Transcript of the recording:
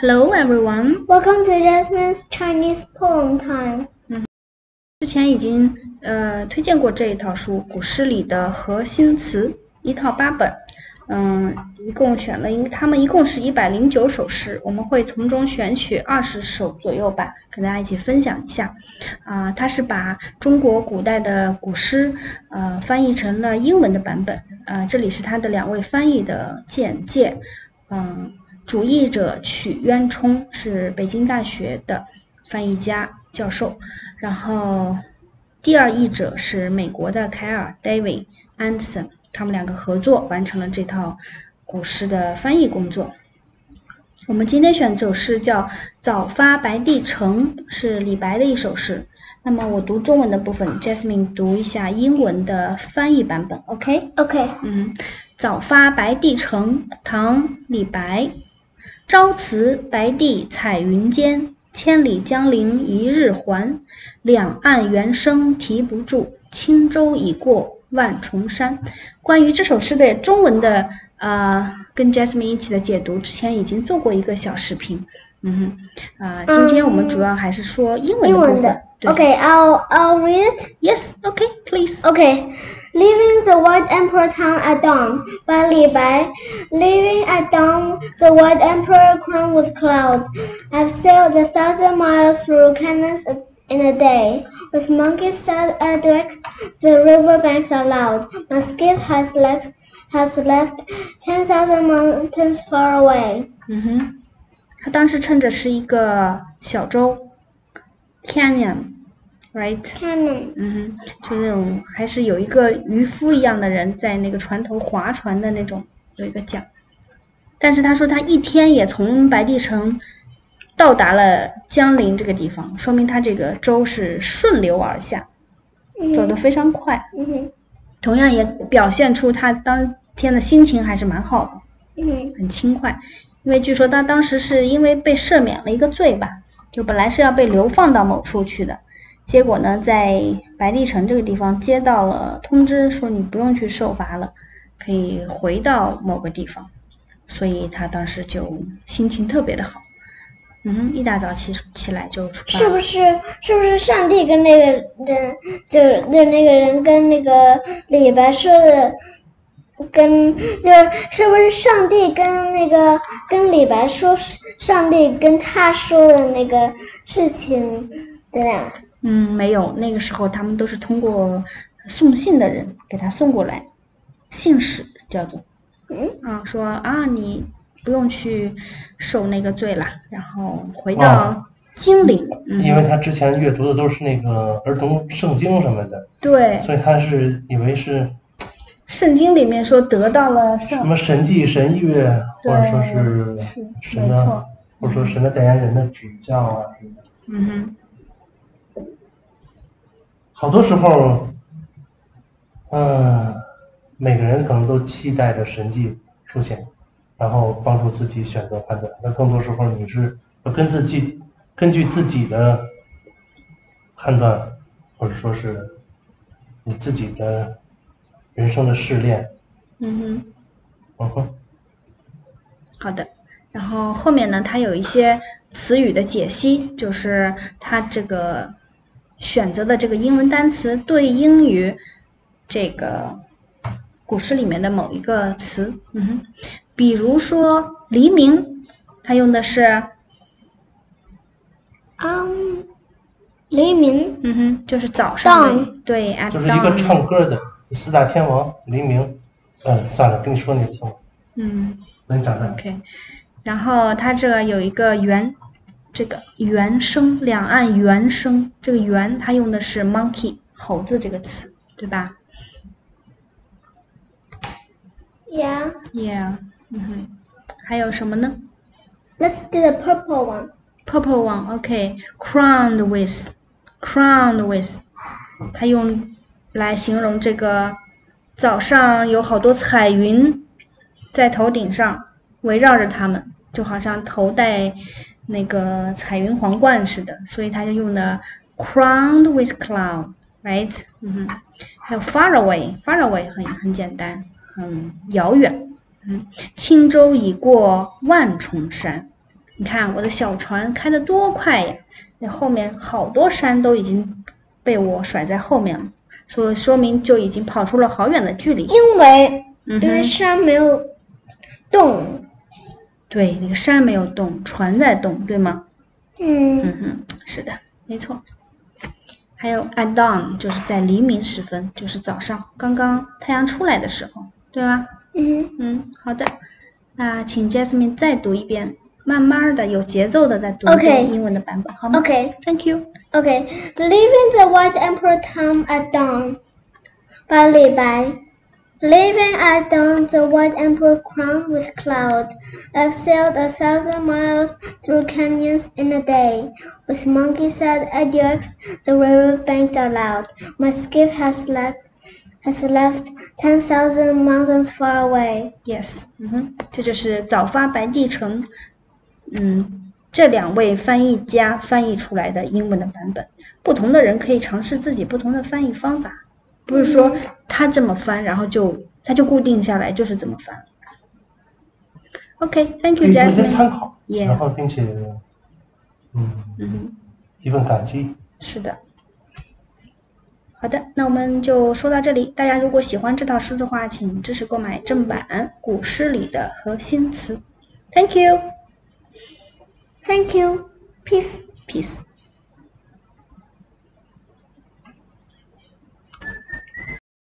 Hello everyone. Welcome to Jasmine's Chinese poem time. 嗯之前已经呃推荐过这一套书，古诗里的核心词，一套八本，嗯，一共选了一，他们一共是一百零九首诗，我们会从中选取二十首左右吧，跟大家一起分享一下。啊，他是把中国古代的古诗呃翻译成了英文的版本，呃，这里是他的两位翻译的简介，嗯，主译者曲渊冲是北京大学的翻译家教授。然后，第二译者是美国的凯尔 David Anderson，他们两个合作完成了这套古诗的翻译工作。我们今天选这首诗叫《早发白帝城》，是李白的一首诗。那么我读中文的部分，Jasmine 读一下英文的翻译版本，OK？Okay. 嗯，早发白帝城，唐·李白。朝辞白帝彩云间，千里江陵一日还。两岸猿声啼不住，轻舟已过万重山。关于这首诗的中文的呃，跟 Jasmine 一起的解读，之前已经做过一个小视频。嗯哼，啊、今天我们主要还是说英文的部分。对 Okay, I'll I'll read it. Yes, okay, please. Okay. Leaving the white emperor town at dawn by Li Bai. Leaving at dawn, the white emperor crowned with clouds. I've sailed a thousand miles through canyons in a day. With monkeys set at decks, the river banks are loud. My skiff has left has left ten thousand mountains far away. 嗯哼，他当时趁着是一个小舟，canyon，right？ Cannon. 嗯哼，就那种还是有一个渔夫一样的人在那个船头划船的那种，有一个桨。但是他说他一天也从白帝城 到达了江陵这个地方，说明他这个舟是顺流而下，走得非常快。Mhm. 同样也表现出他当天的心情还是蛮好的。Mhm. 很轻快，因为据说他当时是因为被赦免了一个罪吧，就本来是要被流放到某处去的，结果呢，在白帝城这个地方接到了通知，说你不用去受罚了，可以回到某个地方，所以他当时就心情特别的好，嗯哼，一大早起起来就出发，是不是是不是上帝跟那个人就就那个人跟那个李白说的，跟就是是不是上帝跟那个跟李白说，上帝跟他说的那个事情的呀？嗯，没有，那个时候他们都是通过送信的人给他送过来，信使叫做。嗯啊，说啊，你不用去受那个罪了，然后回哦到金陵。嗯，因为他之前阅读的都是那个儿童圣经什么的，对。所以他是以为是圣经里面说得到了什，么神迹神乐，或者说是是神的或者说神的代言人的指教啊什么的。嗯哼，好多时候，嗯、每个人可能都期待着神迹出现，然后帮助自己选择判断。那更多时候，你是要跟自己根据自己的判断，或者说是你自己的人生的试炼。嗯哼。嗯哼，好的，然后后面呢，它有一些词语的解析，就是它这个选择的这个英文单词对应于这个古诗里面的某一个词。嗯哼，比如说黎明，它用的是嗯，黎明。嗯哼，就是早上的对，at 就是一个唱歌的四大天王黎明。嗯，算了，跟你说你听了，嗯。那你长大。OK，然后它这有一个原，这个原声，两岸原声，这个原它用的是 monkey 猴子这个词，对吧 Yeah.？Yeah，嗯哼，还有什么呢 Let's do the purple one.？Purple one，OK，crowned with，crowned with，它用来形容这个早上有好多彩云在头顶上围绕着它们，就好像头戴那个彩云皇冠似的，所以它就用的 crowned with cloud，right？嗯哼，还有 far away，far away 很很简单，很遥远。嗯，轻舟已过万重山你看我的小船开得多快呀！那后面好多山都已经被我甩在后面了，所以说明就已经跑出了好远的距离。因为嗯因为，山没有动。对，那个山没有动，船在动，对吗？嗯嗯哼，是的，没错。还有 at dawn，就是在黎明时分，就是早上刚刚太阳出来的时候，对吧？嗯嗯，好的。那请 Jasmine 再读一遍，慢慢的、有节奏的再读一遍 OK 英文的版本，好吗 Okay. Thank you. Okay. Leaving the White Emperor town at dawn. By Li Bai. Leaving at dawn the White Emperor crowned with cloud. I've sailed a thousand miles through canyons in a day. With monkey-sad adieux, the river banks are loud. My skiff has left has left ten thousand mountains far away. Yes，嗯哼，这就是早发白帝城，嗯，这两位翻译家翻译出来的英文的版本。不同的人可以尝试自己不同的翻译方法，不是说他这么翻，然后就他就固定下来就是怎么翻。OK，Thank、可 you 以做一些 Jasmine。参考，Yeah 然后并且，嗯。一份感激。是的。好的，那我们就说到这里。大家如果喜欢这套书的话，请支持购买正版《古诗里的核心词》。Thank you, Thank you. Peace. peace.